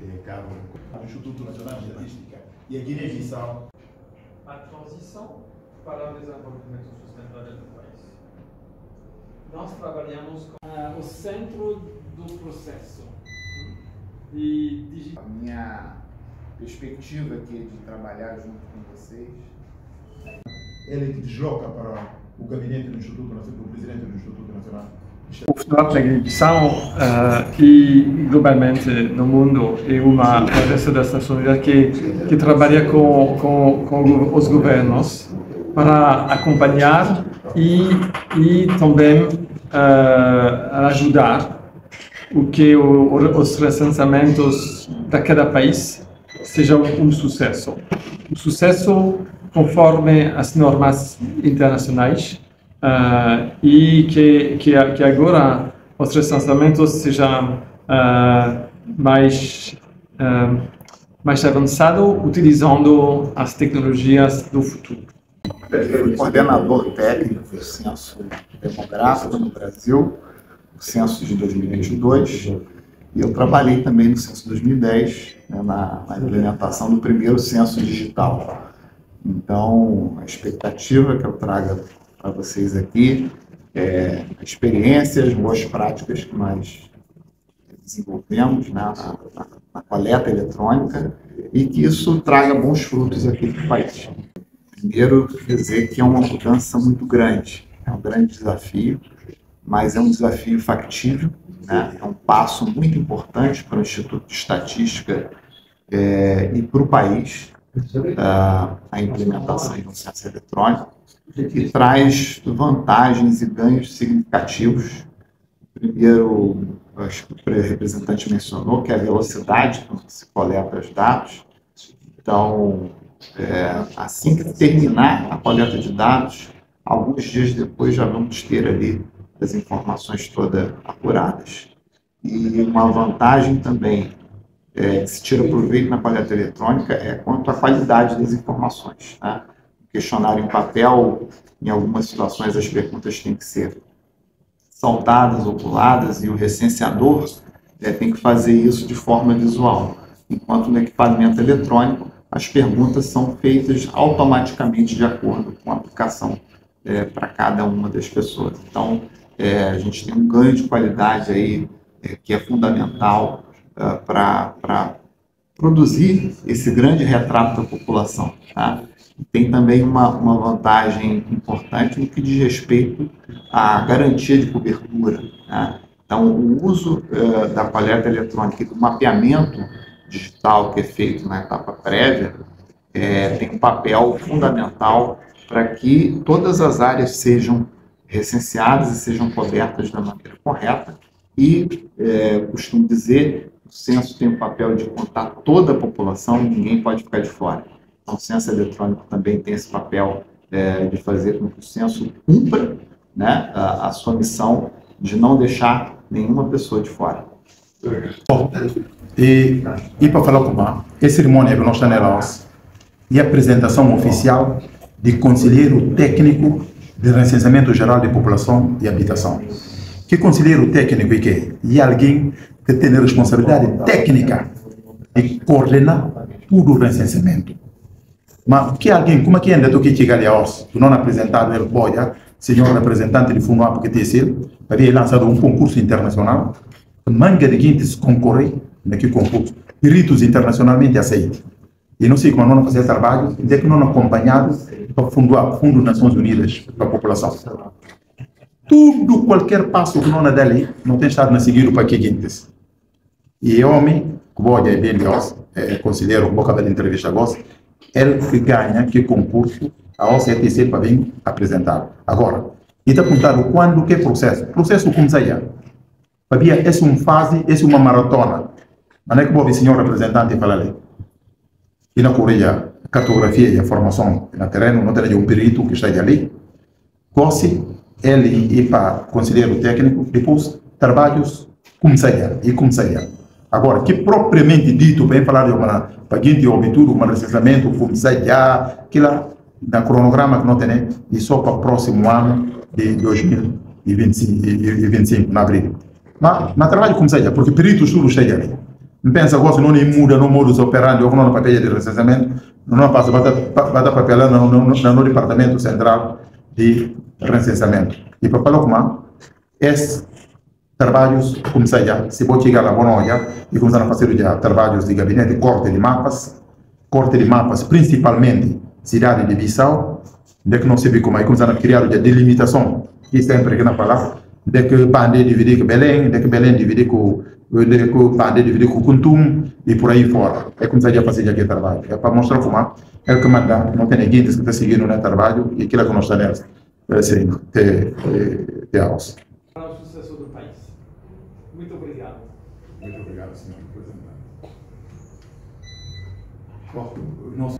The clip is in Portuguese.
do Instituto Nacional de Estatística e a Guiné-Bissau. A transição para o desenvolvimento sustentável do país. Nós trabalhamos com uh, o centro do processo e digital. A minha perspectiva aqui de trabalhar junto com vocês. Ele que desloca para o gabinete do Instituto Nacional, do presidente do Instituto Nacional o futebol na Guiné-Bissau uh, e globalmente no mundo é uma Nações Unidas que, que trabalha com, com, com os governos para acompanhar e, e também uh, ajudar o que o, os recensamentos de cada país sejam um sucesso. Um sucesso conforme as normas internacionais uh, e que, que, que, agora os recensamentos sejam uh, mais, uh, mais avançados utilizando as tecnologias do futuro. Fui coordenador técnico do Censo Demográfico no Brasil, o Censo de 2022, e eu trabalhei também no Censo 2010, né, na, na implementação do primeiro censo digital. Então, a expectativa que eu traga para vocês aqui é, experiências, boas práticas que nós desenvolvemos né, na, na, na, coleta eletrônica e que isso traga bons frutos aqui para o país. Primeiro, dizer que é uma mudança muito grande, é um grande desafio, mas é um desafio factível, né, é um passo muito importante para o Instituto de Estatística é, e para o país, a, a implementação de censo eletrônico que traz vantagens e ganhos significativos. Primeiro, acho que o representante mencionou, que é a velocidade com que se coleta os dados. Então, é, assim que terminar a coleta de dados, alguns dias depois já vamos ter ali as informações todas apuradas. E uma vantagem também é, que se tira proveito na coleta eletrônica é quanto à qualidade das informações. Né? questionário em papel, em algumas situações as perguntas têm que ser saltadas ou puladas e o recenseador é, tem que fazer isso de forma visual, enquanto no equipamento eletrônico as perguntas são feitas automaticamente de acordo com a aplicação é, para cada uma das pessoas. Então, é, a gente tem um ganho de qualidade aí é, que é fundamental é, para produzir esse grande retrato da população. Tá? tem também uma, uma vantagem importante no que diz respeito à garantia de cobertura. Né? Então, o uso uh, da coleta eletrônica e do mapeamento digital que é feito na etapa prévia é, tem um papel fundamental para que todas as áreas sejam recenseadas e sejam cobertas da maneira correta. E, é, costumo dizer, o censo tem o papel de contar toda a população, ninguém pode ficar de fora. Então, o censo eletrônico também tem esse papel é, de fazer com que o censo cumpra né, a, a sua missão de não deixar nenhuma pessoa de fora. Bom, e, e para falar com a, a cerimônia que nós estamos nela e a apresentação oficial de conselheiro técnico de recenseamento geral de população e habitação. Que conselheiro técnico é que é alguém que tem a responsabilidade técnica de coordenar todo o recenseamento. Mas que alguém, como é que ainda tu que chega ali aos, tu não apresentado ele pode, senhor representante de fundo porque tem sido, havia lançado um concurso internacional, manga de gente concorrer naquele concurso, ritos internacionalmente aceitos. E não sei como não fazer trabalho, até que não acompanhado para o Fundo, Nações Unidas para a população. Tudo, qualquer passo que não é dali, não tem estado a seguir para que gente. E homem, que pode é bem, é, considero, boca da entrevista agora, ele que ganha que concurso a OCTC para vir apresentar. Agora, e está apontado quando que é processo? Processo como saia. Havia essa uma fase, essa uma maratona. Mas não é que o senhor representante fala ali. E na Coreia, cartografia e a formação na terreno, não tem um perito que está ali. Corse, ele e para conselheiro técnico, depois trabalhos como saia e como saia. Agora, que propriamente dito, bem falar de uma paguinte obtudo, um recenseamento, como já, que lá, na cronograma que não tem, e só para o próximo ano de 2025, em abril. Mas, mas trabalho como seja, porque perito estudo está ali. Não pensa agora não muda no modus operandi ou no papel de recenseamento, não passa, vai dar papel no, no, no, departamento central de recenseamento. E para falar como esses trabalhos começam já, se pode chegar bom, já, e começar a fazer já trabalhos de gabinete, corte de mapas, corte de mapas, principalmente cidade de Bissau, de que não se vê como aí começaram a criar a delimitação, e sempre que não falar, de que Pandé dividir com Belém, de que Belém dividir com de que Pandé dividir com Kuntum, e por aí fora. É como se já fazer aquele trabalho. É para mostrar como é que manda, não tem ninguém que está seguindo no trabalho, e aquilo que nós temos, assim, de, de, de aos. Para o sucesso do país. Muito obrigado. Muito obrigado, senhor presidente. Bom, Thank